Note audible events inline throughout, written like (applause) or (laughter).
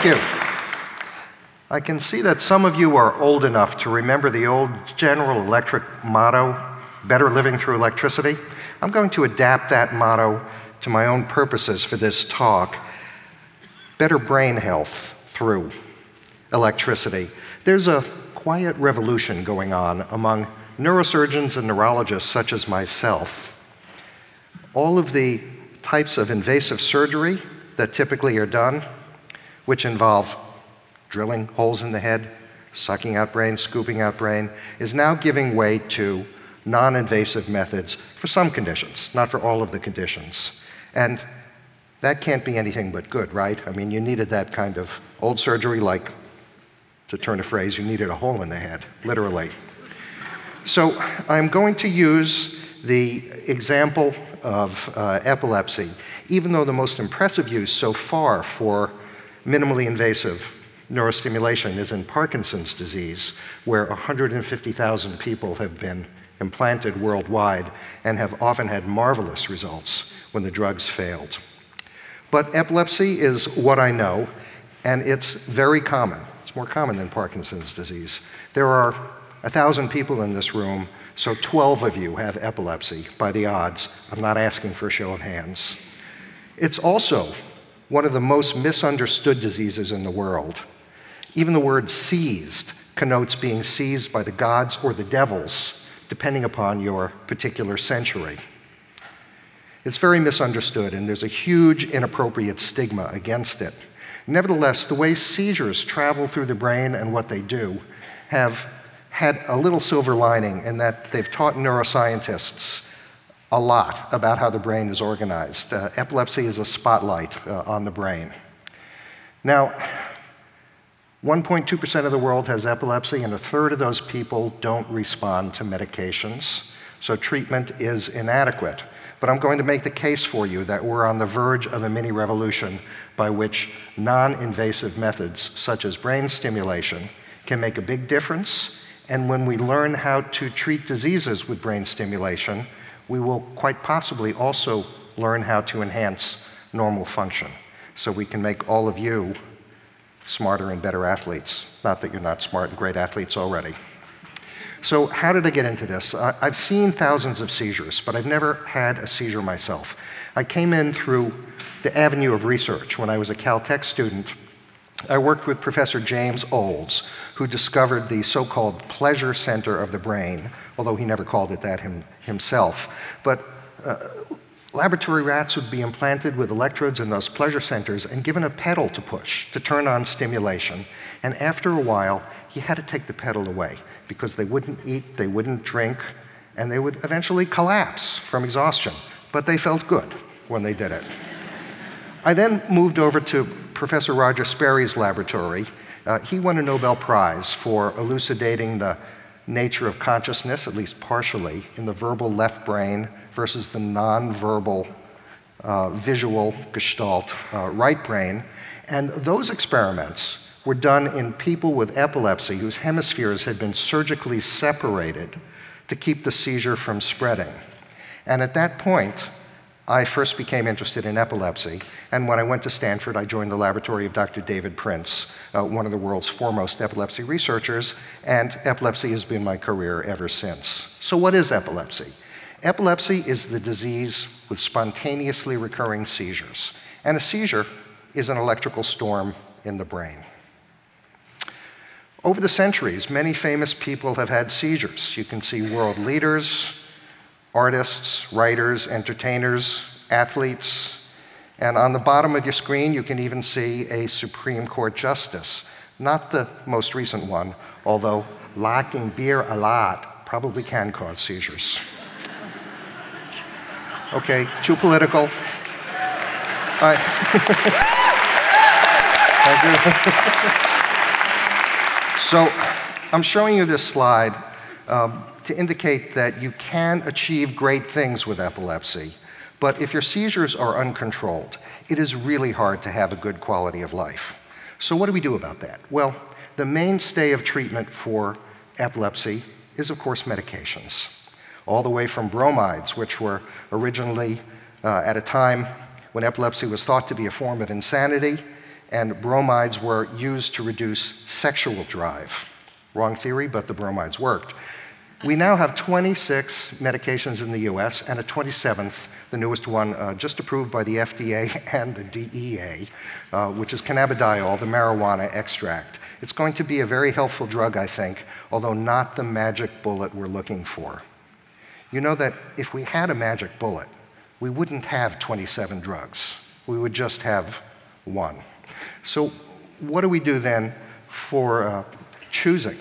Thank you. I can see that some of you are old enough to remember the old General Electric motto, better living through electricity. I'm going to adapt that motto to my own purposes for this talk. Better brain health through electricity. There's a quiet revolution going on among neurosurgeons and neurologists such as myself. All of the types of invasive surgery that typically are done, which involve drilling holes in the head, sucking out brain, scooping out brain, is now giving way to non invasive methods for some conditions, not for all of the conditions. And that can't be anything but good, right? I mean, you needed that kind of old surgery, like, to turn a phrase, you needed a hole in the head, literally. So I'm going to use the example of uh, epilepsy, even though the most impressive use so far for minimally invasive neurostimulation is in Parkinson's disease, where 150,000 people have been implanted worldwide and have often had marvelous results when the drugs failed. But epilepsy is what I know, and it's very common. It's more common than Parkinson's disease. There are 1,000 people in this room, so 12 of you have epilepsy by the odds. I'm not asking for a show of hands. It's also one of the most misunderstood diseases in the world. Even the word seized connotes being seized by the gods or the devils, depending upon your particular century. It's very misunderstood, and there's a huge inappropriate stigma against it. Nevertheless, the way seizures travel through the brain and what they do have had a little silver lining in that they've taught neuroscientists a lot about how the brain is organized. Uh, epilepsy is a spotlight uh, on the brain. Now, 1.2% of the world has epilepsy, and a third of those people don't respond to medications, so treatment is inadequate. But I'm going to make the case for you that we're on the verge of a mini revolution by which non invasive methods, such as brain stimulation, can make a big difference. And when we learn how to treat diseases with brain stimulation, we will quite possibly also learn how to enhance normal function. So we can make all of you smarter and better athletes. Not that you're not smart and great athletes already. So, how did I get into this? I've seen thousands of seizures, but I've never had a seizure myself. I came in through the avenue of research when I was a Caltech student. I worked with Professor James Olds, who discovered the so called pleasure center of the brain, although he never called it that him, himself. But uh, Laboratory rats would be implanted with electrodes in those pleasure centers and given a pedal to push to turn on stimulation. And after a while, he had to take the pedal away because they wouldn't eat, they wouldn't drink, and they would eventually collapse from exhaustion. But they felt good when they did it. I then moved over to Professor Roger Sperry's laboratory. Uh, he won a Nobel Prize for elucidating the nature of consciousness, at least partially, in the verbal left brain versus the nonverbal uh, visual gestalt uh, right brain. And those experiments were done in people with epilepsy whose hemispheres had been surgically separated to keep the seizure from spreading. And at that point, I first became interested in epilepsy. And when I went to Stanford, I joined the laboratory of Dr. David Prince, uh, one of the world's foremost epilepsy researchers. And epilepsy has been my career ever since. So, what is epilepsy? Epilepsy is the disease with spontaneously recurring seizures, and a seizure is an electrical storm in the brain. Over the centuries, many famous people have had seizures. You can see world leaders, artists, writers, entertainers, athletes, and on the bottom of your screen, you can even see a Supreme Court justice. Not the most recent one, although liking beer a lot probably can cause seizures. Okay, too political. (laughs) Thank you. so, I'm showing you this slide um, to indicate that you can achieve great things with epilepsy. But if your seizures are uncontrolled, it is really hard to have a good quality of life. So, what do we do about that? Well, the mainstay of treatment for epilepsy is, of course, medications all the way from bromides, which were originally uh, at a time when epilepsy was thought to be a form of insanity, and bromides were used to reduce sexual drive. Wrong theory, but the bromides worked. We now have 26 medications in the US and a 27th, the newest one, uh, just approved by the FDA (laughs) and the DEA, uh, which is cannabidiol, the marijuana extract. It's going to be a very helpful drug, I think, although not the magic bullet we're looking for. You know that if we had a magic bullet, we wouldn't have 27 drugs. We would just have one. So, what do we do then for uh, choosing?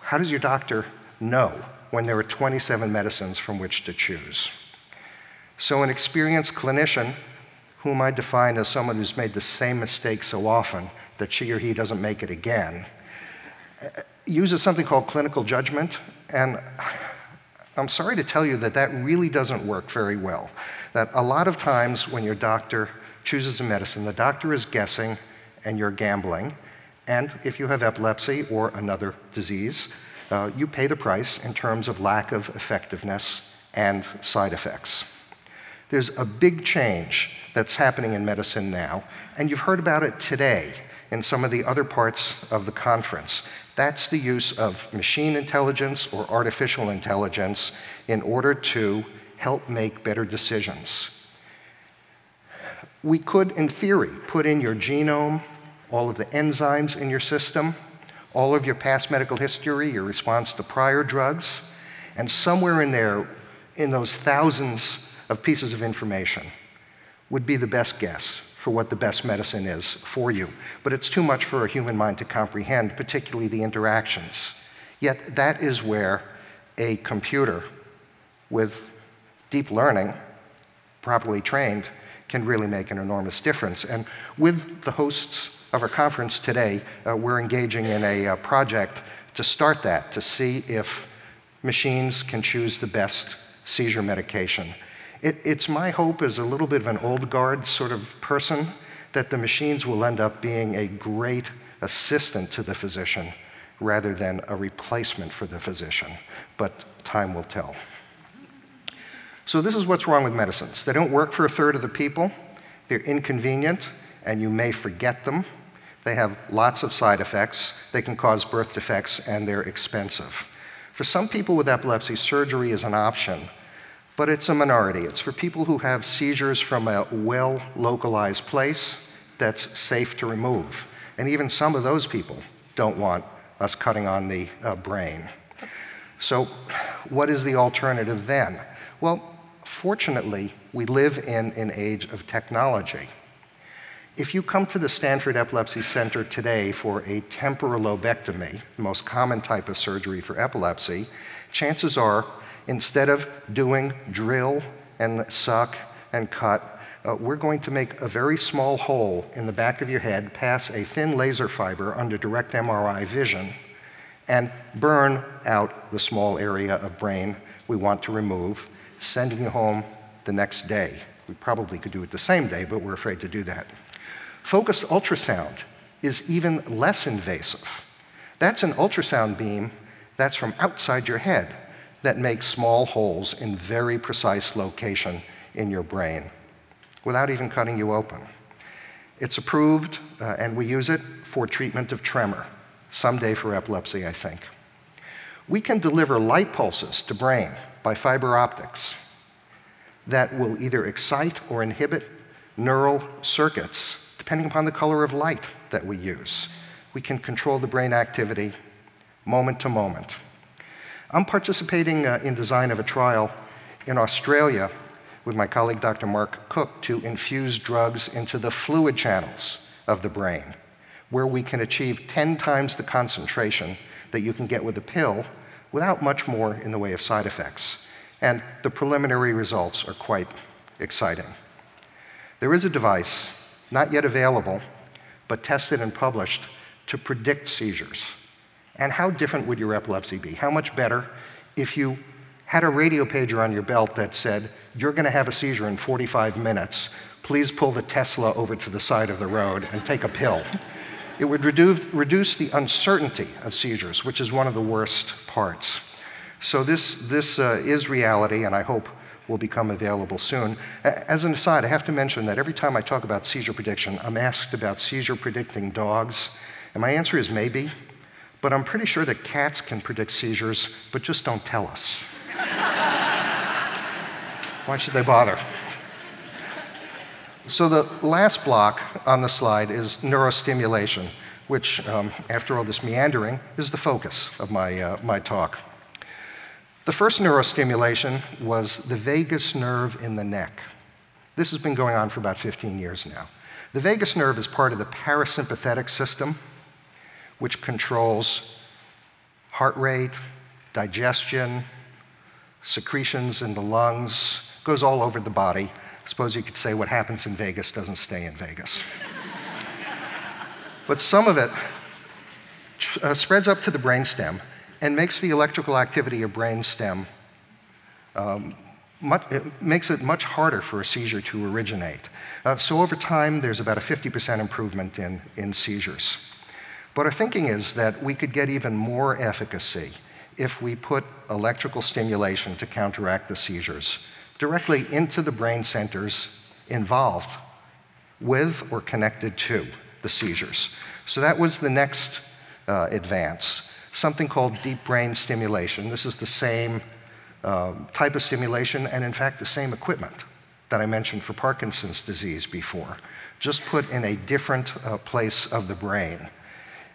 How does your doctor know when there are 27 medicines from which to choose? So, an experienced clinician, whom I define as someone who's made the same mistake so often that she or he doesn't make it again, uh, uses something called clinical judgment. And I'm sorry to tell you that that really doesn't work very well. That a lot of times when your doctor chooses a medicine, the doctor is guessing and you're gambling. And if you have epilepsy or another disease, uh, you pay the price in terms of lack of effectiveness and side effects. There's a big change that's happening in medicine now, and you've heard about it today in some of the other parts of the conference. That's the use of machine intelligence or artificial intelligence in order to help make better decisions. We could, in theory, put in your genome, all of the enzymes in your system, all of your past medical history, your response to prior drugs, and somewhere in there, in those thousands of pieces of information, would be the best guess for what the best medicine is for you. But it's too much for a human mind to comprehend, particularly the interactions. Yet that is where a computer with deep learning, properly trained, can really make an enormous difference. And with the hosts of our conference today, uh, we're engaging in a uh, project to start that, to see if machines can choose the best seizure medication. It, it's my hope as a little bit of an old guard sort of person that the machines will end up being a great assistant to the physician rather than a replacement for the physician. But time will tell. So, this is what's wrong with medicines. They don't work for a third of the people, they're inconvenient, and you may forget them. They have lots of side effects, they can cause birth defects, and they're expensive. For some people with epilepsy, surgery is an option, but it's a minority. It's for people who have seizures from a well localized place that's safe to remove. And even some of those people don't want us cutting on the uh, brain. So, what is the alternative then? Well, Fortunately, we live in an age of technology. If you come to the Stanford Epilepsy Center today for a temporal lobectomy, the most common type of surgery for epilepsy, chances are instead of doing drill and suck and cut, uh, we're going to make a very small hole in the back of your head, pass a thin laser fiber under direct MRI vision, and burn out the small area of brain we want to remove sending you home the next day. We probably could do it the same day, but we're afraid to do that. Focused ultrasound is even less invasive. That's an ultrasound beam that's from outside your head that makes small holes in very precise location in your brain without even cutting you open. It's approved, uh, and we use it for treatment of tremor, someday for epilepsy, I think. We can deliver light pulses to brain by fiber optics that will either excite or inhibit neural circuits depending upon the color of light that we use. We can control the brain activity moment to moment. I'm participating uh, in design of a trial in Australia with my colleague Dr. Mark Cook to infuse drugs into the fluid channels of the brain, where we can achieve 10 times the concentration that you can get with a pill without much more in the way of side effects. And the preliminary results are quite exciting. There is a device, not yet available, but tested and published to predict seizures. And how different would your epilepsy be? How much better if you had a radio pager on your belt that said, You're going to have a seizure in 45 minutes. Please pull the Tesla over to the side of the road and take a pill. It would reduce, reduce the uncertainty of seizures, which is one of the worst parts. So, this, this uh, is reality, and I hope will become available soon. As an aside, I have to mention that every time I talk about seizure prediction, I'm asked about seizure predicting dogs, and my answer is maybe, but I'm pretty sure that cats can predict seizures, but just don't tell us. (laughs) Why should they bother? So, the last block on the slide is neurostimulation, which, um, after all this meandering, is the focus of my, uh, my talk. The first neurostimulation was the vagus nerve in the neck. This has been going on for about 15 years now. The vagus nerve is part of the parasympathetic system, which controls heart rate, digestion, secretions in the lungs, goes all over the body. I suppose you could say what happens in Vegas doesn't stay in Vegas. (laughs) but some of it uh, spreads up to the brainstem and makes the electrical activity of brainstem um, much, it makes it much harder for a seizure to originate. Uh, so over time, there's about a 50% improvement in, in seizures. But our thinking is that we could get even more efficacy if we put electrical stimulation to counteract the seizures directly into the brain centers involved with or connected to the seizures. So that was the next uh, advance, something called deep brain stimulation. This is the same um, type of stimulation and, in fact, the same equipment that I mentioned for Parkinson's disease before, just put in a different uh, place of the brain.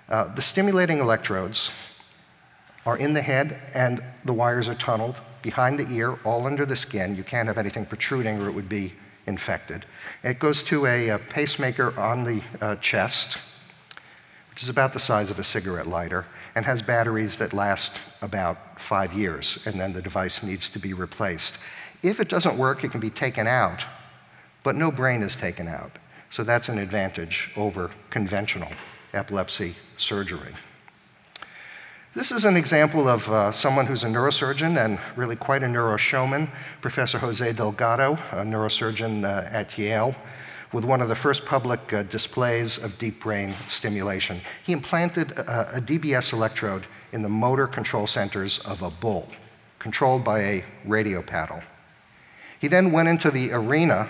Uh, the stimulating electrodes are in the head and the wires are tunneled behind the ear, all under the skin. You can't have anything protruding or it would be infected. It goes to a, a pacemaker on the uh, chest, which is about the size of a cigarette lighter, and has batteries that last about five years, and then the device needs to be replaced. If it doesn't work, it can be taken out, but no brain is taken out. So that's an advantage over conventional epilepsy surgery. This is an example of uh, someone who's a neurosurgeon and really quite a neuroshowman, Professor Jose Delgado, a neurosurgeon uh, at Yale, with one of the first public uh, displays of deep brain stimulation. He implanted a, a DBS electrode in the motor control centers of a bull, controlled by a radio paddle. He then went into the arena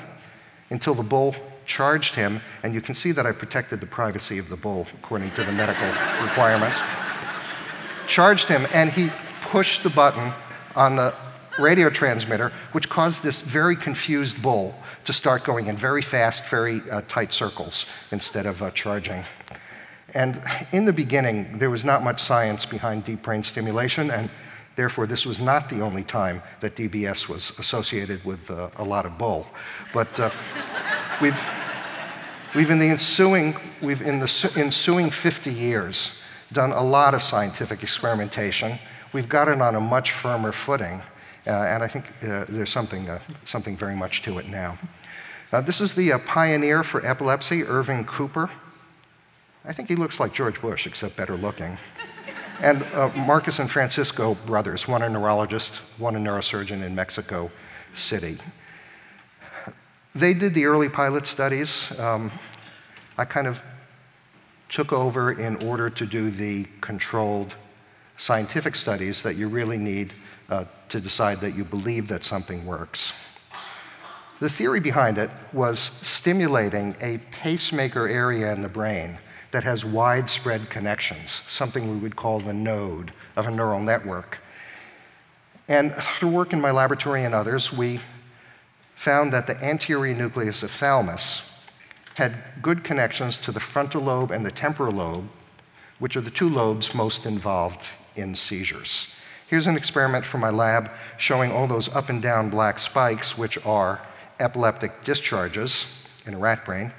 until the bull charged him, and you can see that I protected the privacy of the bull according to the medical requirements charged him, and he pushed the button on the radio transmitter, which caused this very confused bull to start going in very fast, very uh, tight circles instead of uh, charging. And in the beginning, there was not much science behind deep brain stimulation, and therefore, this was not the only time that DBS was associated with uh, a lot of bull. But uh, we've, we've in the ensuing, we've in the ensuing 50 years, done a lot of scientific experimentation. We've got it on a much firmer footing, and I think uh, there's something, uh, something very much to it now. Uh, this is the uh, pioneer for epilepsy, Irving Cooper. I think he looks like George Bush, except better looking. and uh, Marcos and Francisco brothers, one a neurologist, one a neurosurgeon in Mexico City. They did the early pilot studies. Um, I kind of took over in order to do the controlled scientific studies that you really need uh, to decide that you believe that something works. The theory behind it was stimulating a pacemaker area in the brain that has widespread connections, something we would call the node of a neural network. And through work in my laboratory and others, we found that the anterior nucleus of thalamus, had good connections to the frontal lobe and the temporal lobe, which are the two lobes most involved in seizures. Here's an experiment from my lab showing all those up and down black spikes, which are epileptic discharges in a rat brain,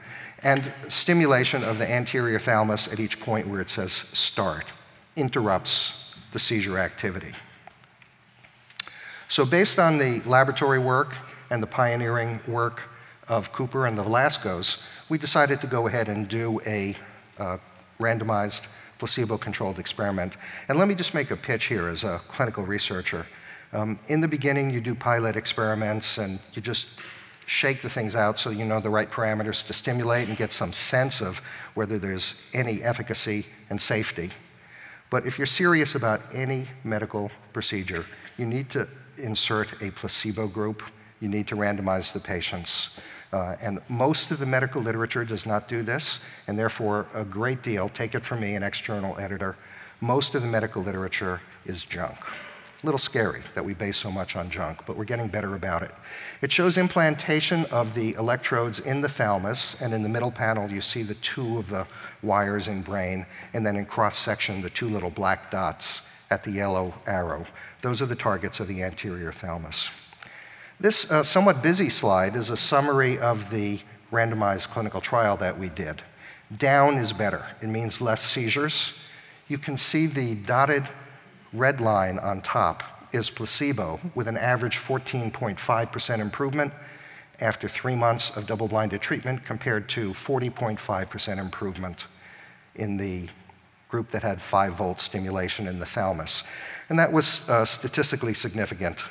and stimulation of the anterior thalamus at each point where it says start interrupts the seizure activity. So, based on the laboratory work and the pioneering work of Cooper and the Velascos, we decided to go ahead and do a uh, randomized placebo controlled experiment. And let me just make a pitch here as a clinical researcher. Um, in the beginning, you do pilot experiments and you just shake the things out so you know the right parameters to stimulate and get some sense of whether there's any efficacy and safety. But if you're serious about any medical procedure, you need to insert a placebo group you need to randomize the patients. Uh, and most of the medical literature does not do this, and therefore a great deal, take it from me, an external editor, most of the medical literature is junk. A little scary that we base so much on junk, but we're getting better about it. It shows implantation of the electrodes in the thalamus, and in the middle panel you see the two of the wires in brain, and then in cross section the two little black dots at the yellow arrow. Those are the targets of the anterior thalamus. This uh, somewhat busy slide is a summary of the randomized clinical trial that we did. Down is better. It means less seizures. You can see the dotted red line on top is placebo with an average 14.5% improvement after three months of double blinded treatment compared to 40.5% improvement in the group that had 5 volt stimulation in the thalamus. And that was uh, statistically significant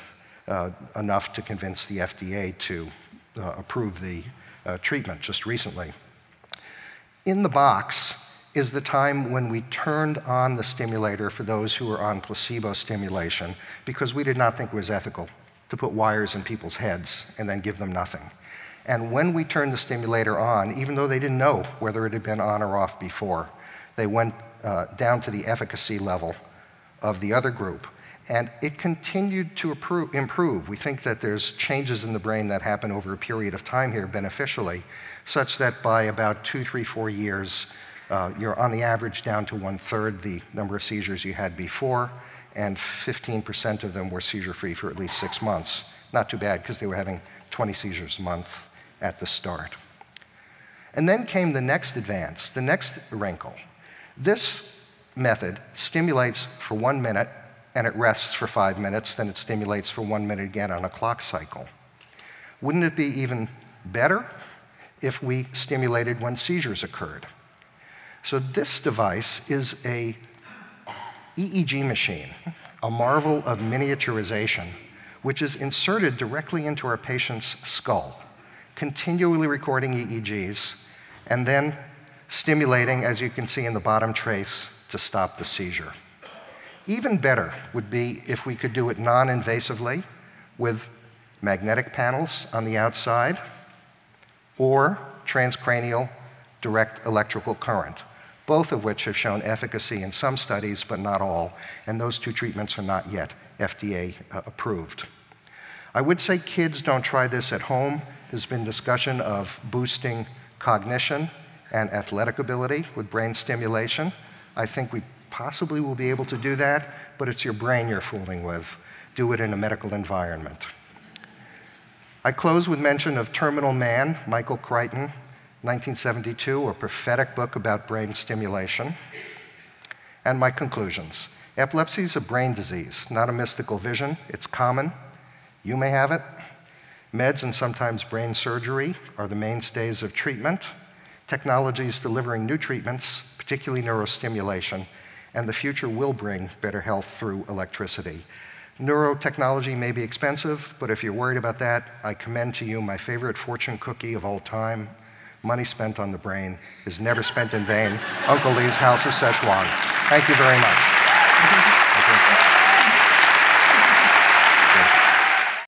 enough to convince the FDA to uh, approve the uh, treatment just recently. In the box is the time when we turned on the stimulator for those who were on placebo stimulation because we did not think it was ethical to put wires in people's heads and then give them nothing. And when we turned the stimulator on, even though they didn't know whether it had been on or off before, they went uh, down to the efficacy level of the other group. And it continued to improve. We think that there's changes in the brain that happen over a period of time here beneficially, such that by about two, three, four years, uh, you're on the average down to one third the number of seizures you had before, and 15% of them were seizure free for at least six months. Not too bad because they were having 20 seizures a month at the start. And then came the next advance, the next wrinkle. This method stimulates for one minute and it rests for five minutes, then it stimulates for one minute again on a clock cycle. Wouldn't it be even better if we stimulated when seizures occurred? So this device is a EEG machine, a marvel of miniaturization, which is inserted directly into our patient's skull, continually recording EEGs, and then stimulating, as you can see in the bottom trace, to stop the seizure. Even better would be if we could do it non invasively with magnetic panels on the outside or transcranial direct electrical current, both of which have shown efficacy in some studies but not all, and those two treatments are not yet FDA uh, approved. I would say kids don't try this at home. There's been discussion of boosting cognition and athletic ability with brain stimulation. I think we possibly will be able to do that, but it's your brain you're fooling with. Do it in a medical environment. I close with mention of Terminal Man, Michael Crichton, 1972, a prophetic book about brain stimulation. And my conclusions. Epilepsy is a brain disease, not a mystical vision. It's common. You may have it. Meds and sometimes brain surgery are the mainstays of treatment. Technologies delivering new treatments, particularly neurostimulation, and the future will bring better health through electricity. Neurotechnology may be expensive, but if you're worried about that, I commend to you my favorite fortune cookie of all time. Money spent on the brain is never spent in vain. Uncle Lee's House of Szechuan. Thank you very much.